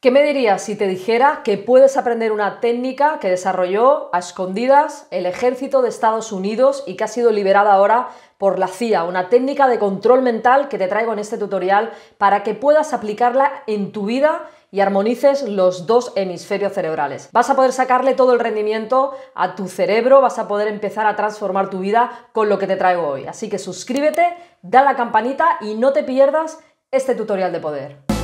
¿Qué me dirías si te dijera que puedes aprender una técnica que desarrolló a escondidas el ejército de Estados Unidos y que ha sido liberada ahora por la CIA? Una técnica de control mental que te traigo en este tutorial para que puedas aplicarla en tu vida y armonices los dos hemisferios cerebrales. Vas a poder sacarle todo el rendimiento a tu cerebro, vas a poder empezar a transformar tu vida con lo que te traigo hoy. Así que suscríbete, da la campanita y no te pierdas este tutorial de poder.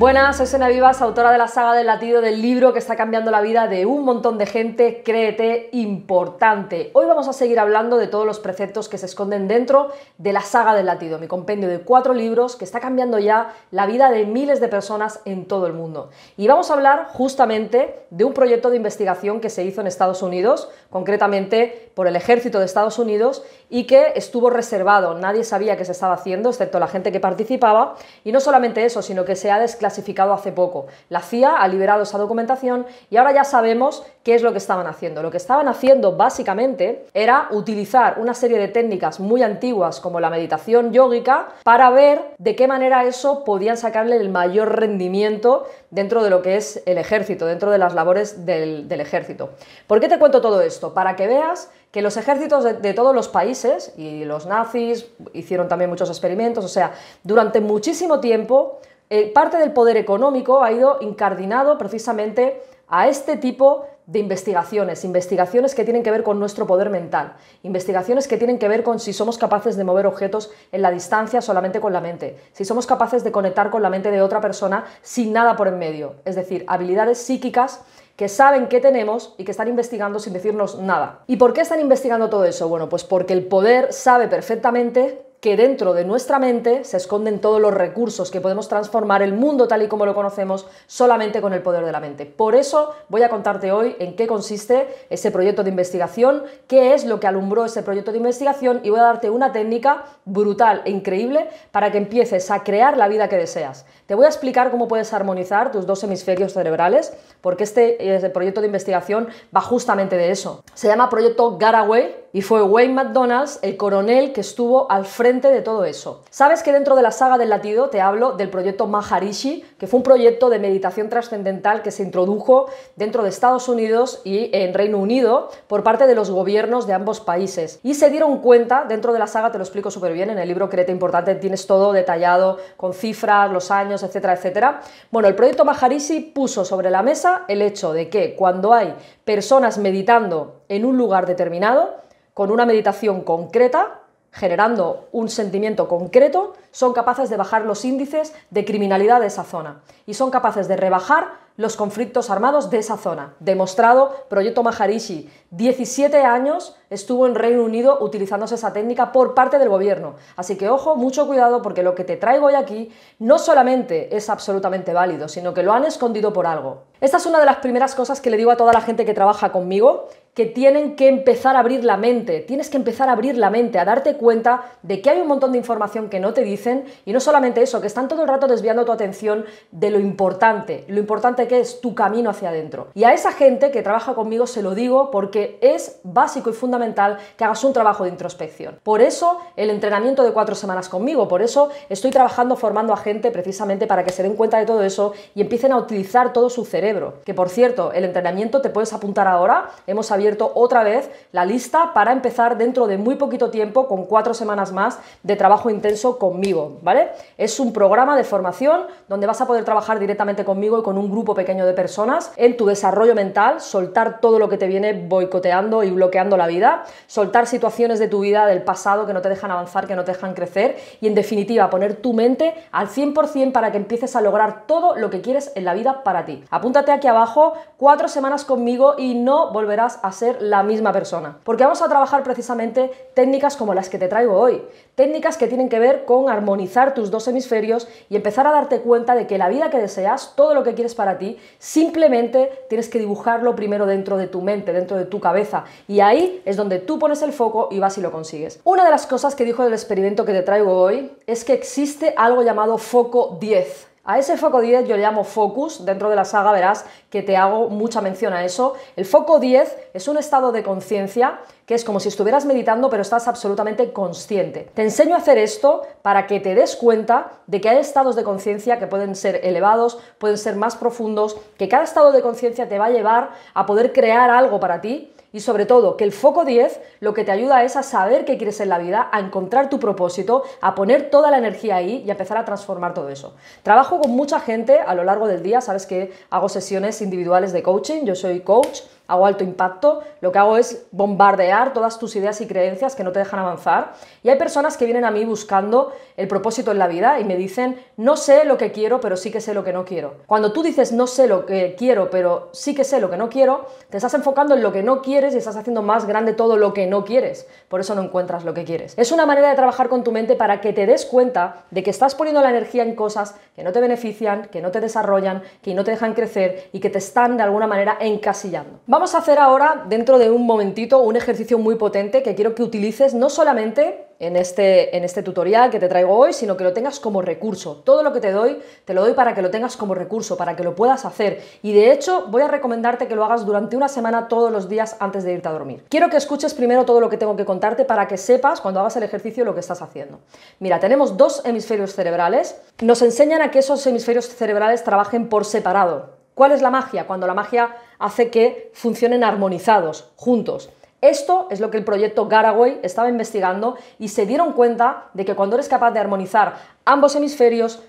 Buenas, soy Sena Vivas, autora de la saga del latido del libro que está cambiando la vida de un montón de gente, créete, importante. Hoy vamos a seguir hablando de todos los preceptos que se esconden dentro de la saga del latido, mi compendio de cuatro libros que está cambiando ya la vida de miles de personas en todo el mundo. Y vamos a hablar justamente de un proyecto de investigación que se hizo en Estados Unidos, concretamente por el ejército de Estados Unidos, y que estuvo reservado, nadie sabía qué se estaba haciendo, excepto la gente que participaba, y no solamente eso, sino que se ha desclasificado clasificado hace poco. La CIA ha liberado esa documentación y ahora ya sabemos qué es lo que estaban haciendo. Lo que estaban haciendo básicamente era utilizar una serie de técnicas muy antiguas como la meditación yógica para ver de qué manera eso podían sacarle el mayor rendimiento dentro de lo que es el ejército, dentro de las labores del, ejército. ¿Por qué te cuento todo esto? Para que veas que los ejércitos de, todos los países, y los nazis hicieron también muchos experimentos, o sea, durante muchísimo tiempo eh, parte del poder económico ha ido incardinado precisamente a este tipo de investigaciones, investigaciones que tienen que ver con nuestro poder mental, investigaciones que tienen que ver con si somos capaces de mover objetos en la distancia solamente con la mente, si somos capaces de conectar con la mente de otra persona sin nada por en medio, es decir, habilidades psíquicas que saben qué tenemos y que están investigando sin decirnos nada. ¿Y por qué están investigando todo eso? Bueno, pues porque el poder sabe perfectamente que dentro de nuestra mente se esconden todos los recursos que podemos transformar el mundo tal y como lo conocemos solamente con el poder de la mente. Por eso voy a contarte hoy en qué consiste ese proyecto de investigación, qué es lo que alumbró ese proyecto de investigación y voy a darte una técnica brutal e increíble para que empieces a crear la vida que deseas. Te voy a explicar cómo puedes armonizar tus dos hemisferios cerebrales, porque este, este proyecto de investigación va justamente de eso. Se llama Proyecto Garaway y fue Wayne McDonald's el coronel que estuvo al frente de todo eso. Sabes que dentro de la saga del latido te hablo del proyecto Maharishi, que fue un proyecto de meditación trascendental que se introdujo dentro de Estados Unidos y en Reino Unido por parte de los gobiernos de ambos países. Y se dieron cuenta, dentro de la saga te lo explico súper bien, en el libro Creta Importante tienes todo detallado con cifras, los años, etcétera, etcétera. Bueno, el proyecto Maharishi puso sobre la mesa el hecho de que cuando hay personas meditando en un lugar determinado, con una meditación concreta, generando un sentimiento concreto, son capaces de bajar los índices de criminalidad de esa zona y son capaces de rebajar los conflictos armados de esa zona. Demostrado, Proyecto Maharishi, 17 años estuvo en Reino Unido utilizándose esa técnica por parte del gobierno. Así que ojo, mucho cuidado porque lo que te traigo hoy aquí no solamente es absolutamente válido, sino que lo han escondido por algo. Esta es una de las primeras cosas que le digo a toda la gente que trabaja conmigo, que tienen que empezar a abrir la mente, tienes que empezar a abrir la mente, a darte cuenta de que hay un montón de información que no te dicen y no solamente eso, que están todo el rato desviando tu atención de lo importante, lo importante que es tu camino hacia adentro. Y a esa gente que trabaja conmigo se lo digo porque es básico y fundamental que hagas un trabajo de introspección. Por eso el entrenamiento de cuatro semanas conmigo, por eso estoy trabajando formando a gente precisamente para que se den cuenta de todo eso y empiecen a utilizar todo su cerebro. Que por cierto, el entrenamiento te puedes apuntar ahora, hemos abierto otra vez la lista para empezar dentro de muy poquito tiempo con cuatro semanas más de trabajo intenso conmigo, ¿vale? Es un programa de formación donde vas a poder trabajar directamente conmigo y con un grupo pequeño de personas en tu desarrollo mental, soltar todo lo que te viene boicoteando y bloqueando la vida, soltar situaciones de tu vida del pasado que no te dejan avanzar, que no te dejan crecer y en definitiva poner tu mente al 100% para que empieces a lograr todo lo que quieres en la vida para ti. Apúntate aquí abajo cuatro semanas conmigo y no volverás a ser la misma persona. Porque vamos a trabajar precisamente técnicas como las que te traigo hoy. Técnicas que tienen que ver con armonizar tus dos hemisferios y empezar a darte cuenta de que la vida que deseas, todo lo que quieres para ti, simplemente tienes que dibujarlo primero dentro de tu mente, dentro de tu cabeza. Y ahí es donde tú pones el foco y vas y lo consigues. Una de las cosas que dijo del experimento que te traigo hoy es que existe algo llamado foco 10. A ese foco 10 yo le llamo focus, dentro de la saga verás que te hago mucha mención a eso. El foco 10 es un estado de conciencia que es como si estuvieras meditando pero estás absolutamente consciente. Te enseño a hacer esto para que te des cuenta de que hay estados de conciencia que pueden ser elevados, pueden ser más profundos, que cada estado de conciencia te va a llevar a poder crear algo para ti y sobre todo que el foco 10 lo que te ayuda es a saber qué quieres en la vida, a encontrar tu propósito, a poner toda la energía ahí y a empezar a transformar todo eso. Trabajo con mucha gente a lo largo del día, sabes que hago sesiones individuales de coaching, yo soy coach hago alto impacto, lo que hago es bombardear todas tus ideas y creencias que no te dejan avanzar. Y hay personas que vienen a mí buscando el propósito en la vida y me dicen, no sé lo que quiero, pero sí que sé lo que no quiero. Cuando tú dices, no sé lo que quiero, pero sí que sé lo que no quiero, te estás enfocando en lo que no quieres y estás haciendo más grande todo lo que no quieres. Por eso no encuentras lo que quieres. Es una manera de trabajar con tu mente para que te des cuenta de que estás poniendo la energía en cosas que no te benefician, que no te desarrollan, que no te dejan crecer y que te están de alguna manera encasillando. A hacer ahora, dentro de un momentito, un ejercicio muy potente que quiero que utilices no solamente en este, en este tutorial que te traigo hoy, sino que lo tengas como recurso. Todo lo que te doy, te lo doy para que lo tengas como recurso, para que lo puedas hacer. Y de hecho, voy a recomendarte que lo hagas durante una semana todos los días antes de irte a dormir. Quiero que escuches primero todo lo que tengo que contarte para que sepas cuando hagas el ejercicio lo que estás haciendo. Mira, tenemos dos hemisferios cerebrales. Nos enseñan a que esos hemisferios cerebrales trabajen por separado. ¿Cuál es la magia? Cuando la magia hace que funcionen armonizados, juntos. Esto es lo que el proyecto Garaway estaba investigando y se dieron cuenta de que cuando eres capaz de armonizar ambos hemisferios,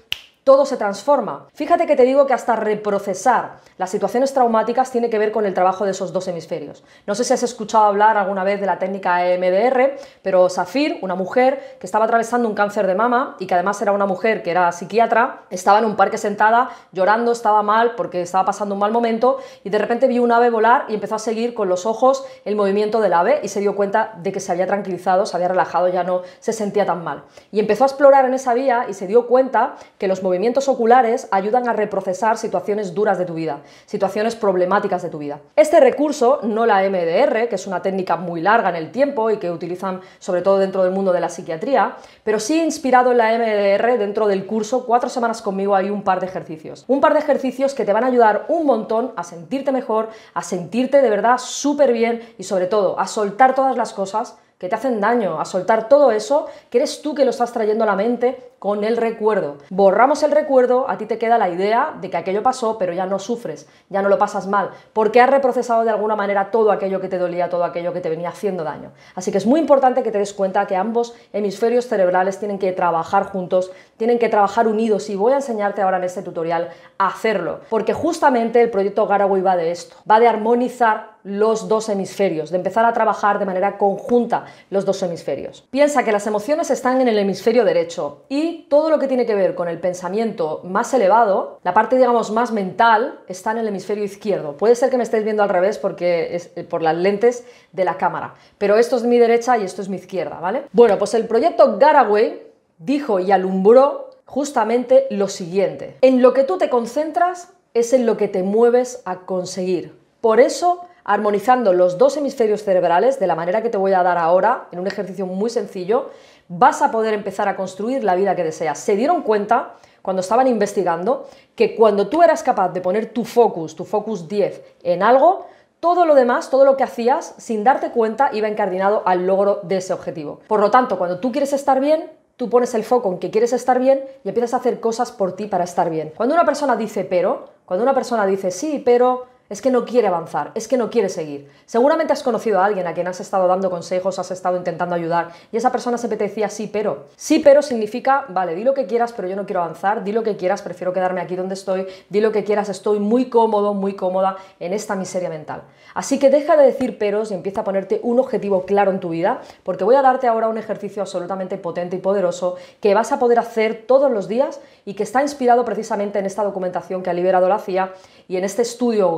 todo se transforma. Fíjate que te digo que hasta reprocesar las situaciones traumáticas tiene que ver con el trabajo de esos dos hemisferios. No sé si has escuchado hablar alguna vez de la técnica EMDR, pero Safir, una mujer que estaba atravesando un cáncer de mama y que además era una mujer que era psiquiatra, estaba en un parque sentada llorando, estaba mal porque estaba pasando un mal momento y de repente vio un ave volar y empezó a seguir con los ojos el movimiento del ave y se dio cuenta de que se había tranquilizado, se había relajado, ya no se sentía tan mal. Y empezó a explorar en esa vía y se dio cuenta que los movimientos oculares ayudan a reprocesar situaciones duras de tu vida, situaciones problemáticas de tu vida. Este recurso, no la MDR, que es una técnica muy larga en el tiempo y que utilizan sobre todo dentro del mundo de la psiquiatría, pero sí inspirado en la MDR dentro del curso, cuatro semanas conmigo hay un par de ejercicios. Un par de ejercicios que te van a ayudar un montón a sentirte mejor, a sentirte de verdad súper bien y sobre todo a soltar todas las cosas que te hacen daño, a soltar todo eso, que eres tú que lo estás trayendo a la mente con el recuerdo. Borramos el recuerdo, a ti te queda la idea de que aquello pasó, pero ya no sufres, ya no lo pasas mal, porque has reprocesado de alguna manera todo aquello que te dolía, todo aquello que te venía haciendo daño. Así que es muy importante que te des cuenta que ambos hemisferios cerebrales tienen que trabajar juntos, tienen que trabajar unidos y voy a enseñarte ahora en este tutorial a hacerlo, porque justamente el proyecto Garaway va de esto, va de armonizar los dos hemisferios, de empezar a trabajar de manera conjunta los dos hemisferios. Piensa que las emociones están en el hemisferio derecho y todo lo que tiene que ver con el pensamiento más elevado, la parte digamos más mental, está en el hemisferio izquierdo. Puede ser que me estéis viendo al revés porque es eh, por las lentes de la cámara, pero esto es mi derecha y esto es mi izquierda, ¿vale? Bueno, pues el proyecto Garaway dijo y alumbró justamente lo siguiente. En lo que tú te concentras es en lo que te mueves a conseguir. Por eso armonizando los dos hemisferios cerebrales de la manera que te voy a dar ahora, en un ejercicio muy sencillo, vas a poder empezar a construir la vida que deseas. Se dieron cuenta cuando estaban investigando que cuando tú eras capaz de poner tu focus, tu focus 10 en algo, todo lo demás, todo lo que hacías, sin darte cuenta, iba encardinado al logro de ese objetivo. Por lo tanto, cuando tú quieres estar bien, tú pones el foco en que quieres estar bien y empiezas a hacer cosas por ti para estar bien. Cuando una persona dice pero, cuando una persona dice sí, pero es que no quiere avanzar, es que no quiere seguir. Seguramente has conocido a alguien a quien has estado dando consejos, has estado intentando ayudar y esa persona se te decía sí, pero. Sí, pero significa, vale, di lo que quieras, pero yo no quiero avanzar, di lo que quieras, prefiero quedarme aquí donde estoy, di lo que quieras, estoy muy cómodo, muy cómoda en esta miseria mental. Así que deja de decir peros y empieza a ponerte un objetivo claro en tu vida, porque voy a darte ahora un ejercicio absolutamente potente y poderoso que vas a poder hacer todos los días y que está inspirado precisamente en esta documentación que ha liberado la CIA y en este estudio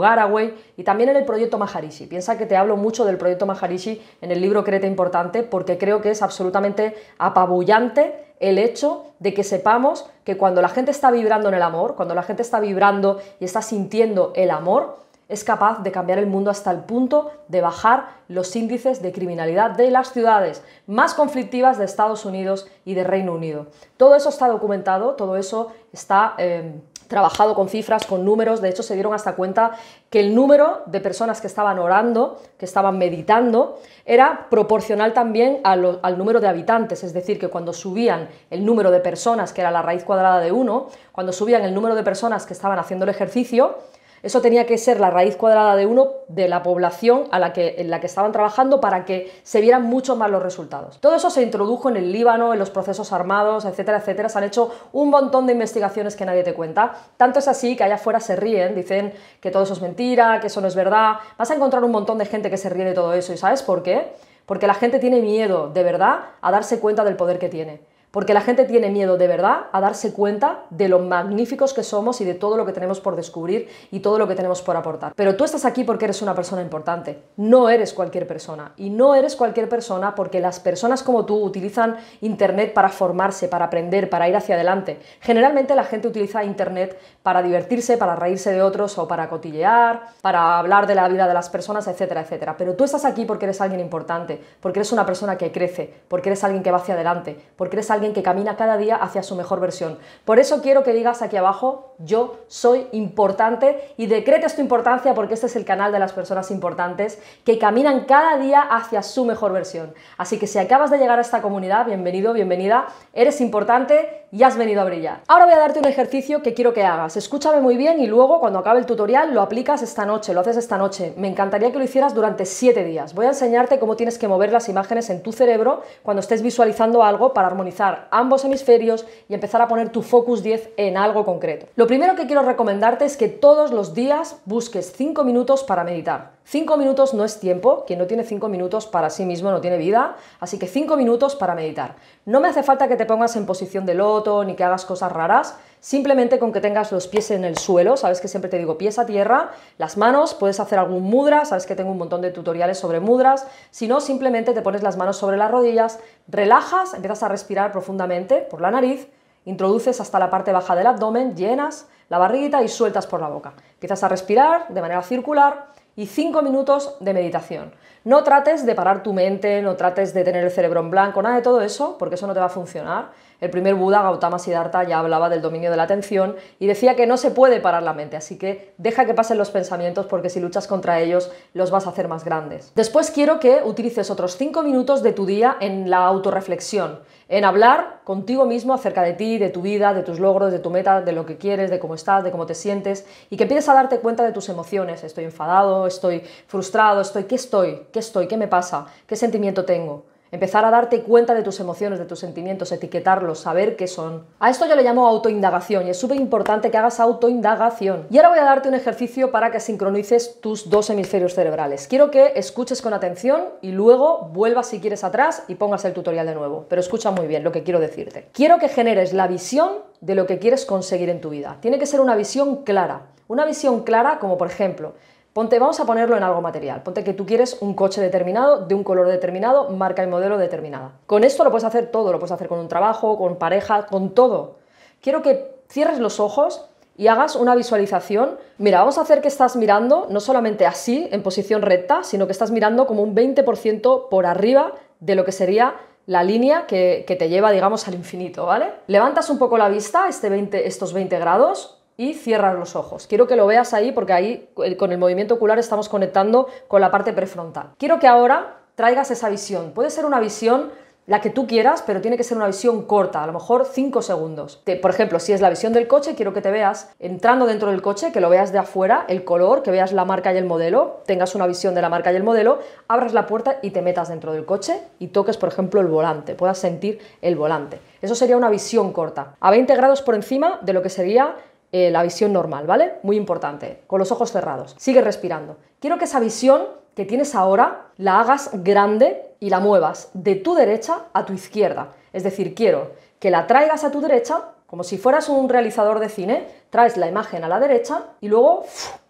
Y también en el proyecto Maharishi. Piensa que te hablo mucho del proyecto Maharishi en el libro Creta Importante porque creo que es absolutamente apabullante el hecho de que sepamos que cuando la gente está vibrando en el amor, cuando la gente está vibrando y está sintiendo el amor, es capaz de cambiar el mundo hasta el punto de bajar los índices de criminalidad de las ciudades más conflictivas de Estados Unidos y de Reino Unido. Todo eso está documentado, todo eso está... Eh, trabajado con cifras, con números, de hecho se dieron hasta cuenta que el número de personas que estaban orando, que estaban meditando, era proporcional también al número de habitantes, es decir, que cuando subían el número de personas, que era la raíz cuadrada de 1, cuando subían el número de personas que estaban haciendo el ejercicio, eso tenía que ser la raíz cuadrada de 1 de la población a la que, en la que estaban trabajando para que se vieran mucho más los resultados. Todo eso se introdujo en el Líbano, en los procesos armados, etcétera, etcétera. Se han hecho un montón de investigaciones que nadie te cuenta. Tanto es así que allá afuera se ríen, dicen que todo eso es mentira, que eso no es verdad. Vas a encontrar un montón de gente que se ríe de todo eso. ¿Y sabes por qué? Porque la gente tiene miedo, de verdad, a darse cuenta del poder que tiene porque la gente tiene miedo de verdad a darse cuenta de lo magníficos que somos y de todo lo que tenemos por descubrir y todo lo que tenemos por aportar. Pero tú estás aquí porque eres una persona importante, no eres cualquier persona. Y no eres cualquier persona porque las personas como tú utilizan Internet para formarse, para aprender, para ir hacia adelante. Generalmente la gente utiliza Internet para divertirse, para reírse de otros o para cotillear, para hablar de la vida de las personas, etcétera, etcétera. Pero tú estás aquí porque eres alguien importante, porque eres una persona que crece, porque eres alguien que va hacia adelante, porque eres alguien que camina cada día hacia su mejor versión. Por eso quiero que digas aquí abajo, yo soy importante y decretes tu importancia porque este es el canal de las personas importantes que caminan cada día hacia su mejor versión. Así que si acabas de llegar a esta comunidad, bienvenido, bienvenida, eres importante y has venido a brillar. Ahora voy a darte un ejercicio que quiero que hagas. Escúchame muy bien y luego cuando acabe el tutorial lo aplicas esta noche, lo haces esta noche. Me encantaría que lo hicieras durante 7 días. Voy a enseñarte cómo tienes que mover las imágenes en tu cerebro cuando estés visualizando algo para armonizar ambos hemisferios y empezar a poner tu focus 10 en algo concreto. Lo primero que quiero recomendarte es que todos los días busques 5 minutos para meditar. 5 minutos no es tiempo, quien no tiene 5 minutos para sí mismo no tiene vida, así que 5 minutos para meditar. No me hace falta que te pongas en posición de loto ni que hagas cosas raras, simplemente con que tengas los pies en el suelo, sabes que siempre te digo pies a tierra, las manos, puedes hacer algún mudra, sabes que tengo un montón de tutoriales sobre mudras, si no, simplemente te pones las manos sobre las rodillas, relajas, empiezas a respirar profundamente por la nariz, introduces hasta la parte baja del abdomen, llenas la barriguita y sueltas por la boca. Empiezas a respirar de manera circular y 5 minutos de meditación. No trates de parar tu mente, no trates de tener el cerebro en blanco, nada de todo eso, porque eso no te va a funcionar. El primer Buda, Gautama Siddhartha, ya hablaba del dominio de la atención y decía que no se puede parar la mente, así que deja que pasen los pensamientos porque si luchas contra ellos los vas a hacer más grandes. Después quiero que utilices otros 5 minutos de tu día en la autorreflexión en hablar contigo mismo acerca de ti, de tu vida, de tus logros, de tu meta, de lo que quieres, de cómo estás, de cómo te sientes y que empieces a darte cuenta de tus emociones. Estoy enfadado, estoy frustrado, estoy, ¿qué estoy? ¿Qué estoy? ¿Qué me pasa? ¿Qué sentimiento tengo? Empezar a darte cuenta de tus emociones, de tus sentimientos, etiquetarlos, saber qué son. A esto yo le llamo autoindagación y es súper importante que hagas autoindagación. Y ahora voy a darte un ejercicio para que sincronices tus dos hemisferios cerebrales. Quiero que escuches con atención y luego vuelvas si quieres atrás y pongas el tutorial de nuevo. Pero escucha muy bien lo que quiero decirte. Quiero que generes la visión de lo que quieres conseguir en tu vida. Tiene que ser una visión clara. Una visión clara como por ejemplo, Ponte, vamos a ponerlo en algo material. Ponte que tú quieres un coche determinado, de un color determinado, marca y modelo determinada. Con esto lo puedes hacer todo, lo puedes hacer con un trabajo, con pareja, con todo. Quiero que cierres los ojos y hagas una visualización. Mira, vamos a hacer que estás mirando no solamente así, en posición recta, sino que estás mirando como un 20% por arriba de lo que sería la línea que, te lleva, digamos, al infinito, ¿vale? Levantas un poco la vista, este 20, estos 20 grados, y cierras los ojos. Quiero que lo veas ahí porque ahí con el movimiento ocular estamos conectando con la parte prefrontal. Quiero que ahora traigas esa visión. Puede ser una visión la que tú quieras, pero tiene que ser una visión corta, a lo mejor 5 segundos. por ejemplo, si es la visión del coche, quiero que te veas entrando dentro del coche, que lo veas de afuera, el color, que veas la marca y el modelo, tengas una visión de la marca y el modelo, abras la puerta y te metas dentro del coche y toques, por ejemplo, el volante, puedas sentir el volante. Eso sería una visión corta, a 20 grados por encima de lo que sería eh, la visión normal, ¿vale? Muy importante, con los ojos cerrados. Sigue respirando. Quiero que esa visión que tienes ahora la hagas grande y la muevas de tu derecha a tu izquierda. Es decir, quiero que la traigas a tu derecha, como si fueras un realizador de cine, traes la imagen a la derecha y luego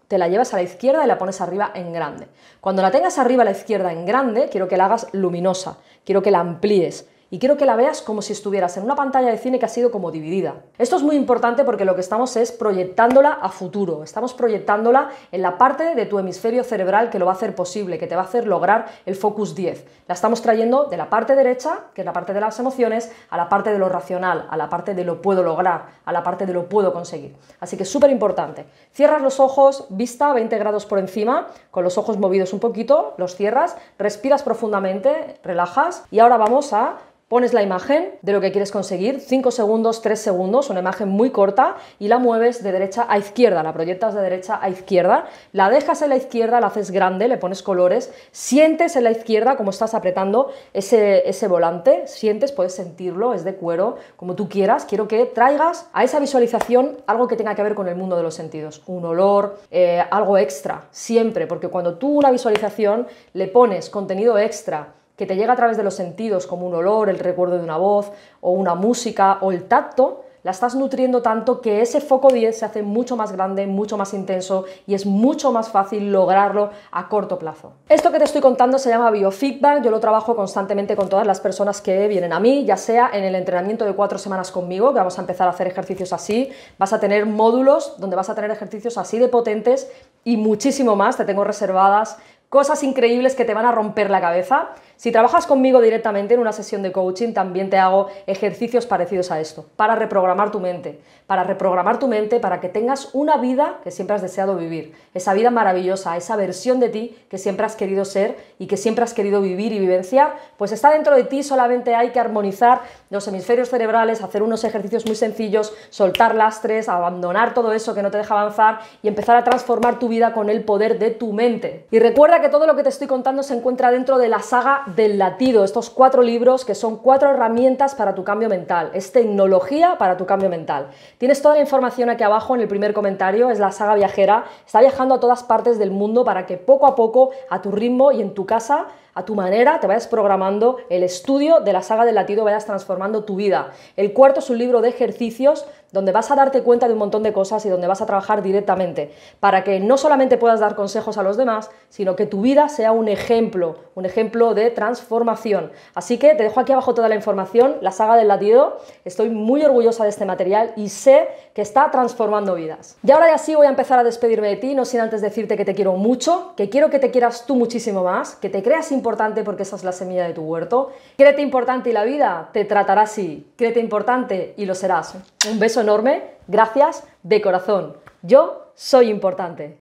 te la llevas a la izquierda y la pones arriba en grande. Cuando la tengas arriba a la izquierda en grande, quiero que la hagas luminosa, quiero que la amplíes y quiero que la veas como si estuvieras en una pantalla de cine que ha sido como dividida. Esto es muy importante porque lo que estamos es proyectándola a futuro, estamos proyectándola en la parte de tu hemisferio cerebral que lo va a hacer posible, que te va a hacer lograr el focus 10. La estamos trayendo de la parte derecha, que es la parte de las emociones, a la parte de lo racional, a la parte de lo puedo lograr, a la parte de lo puedo conseguir. Así que es súper importante. Cierras los ojos, vista 20 grados por encima, con los ojos movidos un poquito, los cierras, respiras profundamente, relajas y ahora vamos a Pones la imagen de lo que quieres conseguir, 5 segundos, 3 segundos, una imagen muy corta, y la mueves de derecha a izquierda, la proyectas de derecha a izquierda, la dejas en la izquierda, la haces grande, le pones colores, sientes en la izquierda como estás apretando ese, ese volante, sientes, puedes sentirlo, es de cuero, como tú quieras, quiero que traigas a esa visualización algo que tenga que ver con el mundo de los sentidos, un olor, eh, algo extra, siempre, porque cuando tú una visualización le pones contenido extra, que te llega a través de los sentidos, como un olor, el recuerdo de una voz, o una música, o el tacto, la estás nutriendo tanto que ese foco 10 se hace mucho más grande, mucho más intenso y es mucho más fácil lograrlo a corto plazo. Esto que te estoy contando se llama biofeedback, yo lo trabajo constantemente con todas las personas que vienen a mí, ya sea en el entrenamiento de cuatro semanas conmigo, que vamos a empezar a hacer ejercicios así, vas a tener módulos donde vas a tener ejercicios así de potentes y muchísimo más, te tengo reservadas cosas increíbles que te van a romper la cabeza. Si trabajas conmigo directamente en una sesión de coaching, también te hago ejercicios parecidos a esto, para reprogramar tu mente, para reprogramar tu mente para que tengas una vida que siempre has deseado vivir, esa vida maravillosa, esa versión de ti que siempre has querido ser y que siempre has querido vivir y vivenciar, pues está dentro de ti, solamente hay que armonizar los hemisferios cerebrales, hacer unos ejercicios muy sencillos, soltar lastres, abandonar todo eso que no te deja avanzar y empezar a transformar tu vida con el poder de tu mente. Y recuerda que todo lo que te estoy contando se encuentra dentro de la saga del latido, estos cuatro libros que son cuatro herramientas para tu cambio mental, es tecnología para tu cambio mental. Tienes toda la información aquí abajo en el primer comentario, es la saga viajera, está viajando a todas partes del mundo para que poco a poco, a tu ritmo y en tu casa, a tu manera, te vayas programando el estudio de la saga del latido, vayas transformando tu vida. El cuarto es un libro de ejercicios donde vas a darte cuenta de un montón de cosas y donde vas a trabajar directamente para que no solamente puedas dar consejos a los demás, sino que tu vida sea un ejemplo, un ejemplo de transformación. Así que te dejo aquí abajo toda la información, la saga del latido. Estoy muy orgullosa de este material y sé que está transformando vidas. Y ahora ya sí voy a empezar a despedirme de ti, no sin antes decirte que te quiero mucho, que quiero que te quieras tú muchísimo más, que te creas importante porque esa es la semilla de tu huerto. Créete importante y la vida te tratará así. Créete importante y lo serás. Un beso enorme, gracias de corazón. Yo soy importante.